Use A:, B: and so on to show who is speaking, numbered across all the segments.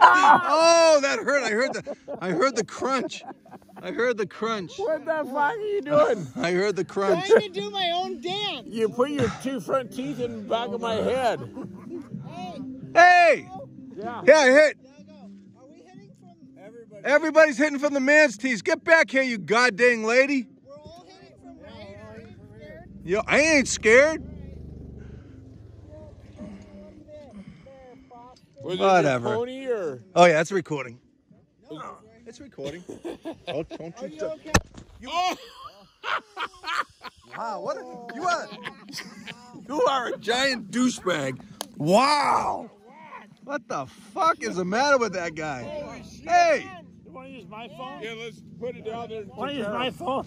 A: oh, that hurt. I heard the I heard the crunch. I heard the crunch.
B: What the fuck are you doing?
A: I heard the crunch.
C: Trying to do my own dance.
B: You put your two front teeth in the back of my head.
C: Hey,
A: Hey!
B: Yeah.
A: Yeah, I hit.
C: Are we hitting from?
B: Everybody.
A: Everybody's hitting from the man's tees. Get back here, you goddamn lady.
C: We're all hitting from right. Are you scared?
A: Yo, I ain't scared.
B: Was
A: Whatever.
B: your pony or?
A: Oh yeah, it's recording. It's recording. Don't, don't
C: Are
A: you
C: you
A: t-
C: okay?
B: Oh!
A: Wow, what a, you are you are a giant douchebag. Wow. What the fuck is the matter with that guy? Hey,
B: You want to use my phone? Yeah, let's put it down there. Want to use my phone?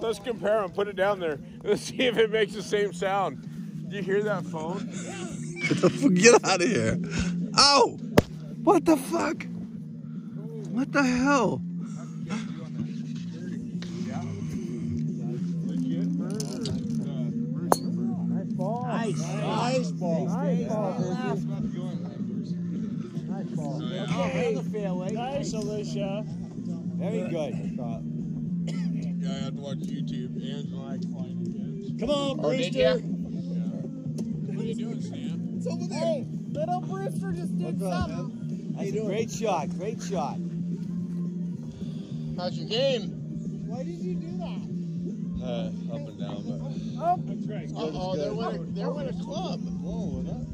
B: Let's compare them. Put it down there. Let's see if it makes the same sound. Do you hear that phone?
A: get out of here. Ow! What the fuck? What the hell?
B: Nice. Nice ball. Nice ball. Nice ball. Nice ball. Okay. Nice, Alicia. Very good.
D: Yeah, I have to watch YouTube. Angela like finding
B: Come on,
D: Oh, did
B: Brewster.
D: Ya? What are you doing, Sam? It's over there.
C: Hey, little Brewster just did something.
B: That's a great shot. Great shot.
D: How's your game?
C: Why did you do that?
D: Uh, up and down, but.
C: Oh,
B: That's great.
D: Uh oh, there went a, there went a club. Whoa, what that?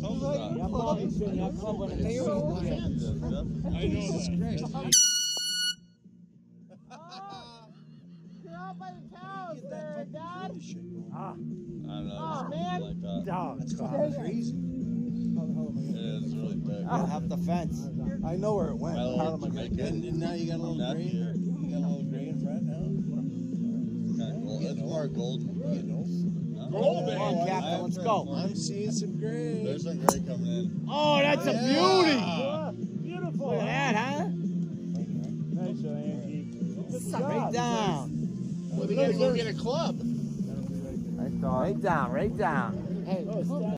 D: Club's not.
B: Yeah, club. Yeah, club when it's so.
D: I know that.
C: you're out by the cows there, Dad.
B: Ah,
D: I don't know.
C: Oh,
D: it's
C: man.
D: Like that.
B: dog.
D: It is really big.
B: Up the fence.
E: I know where it went. How am I gonna get it?
D: now you got a little green. You got a little green front now. Kind of gold. It's more golden. You know.
B: Golden. Come on, Captain, let's go.
E: I'm seeing some gray.
D: There's some gray coming in.
B: Oh, that's a
D: Yeah.
B: beauty. Beautiful. Look at that, huh? Nice, Angie. Right down.
D: Well, they gotta go get a club.
B: Right down, right down.
C: Hey,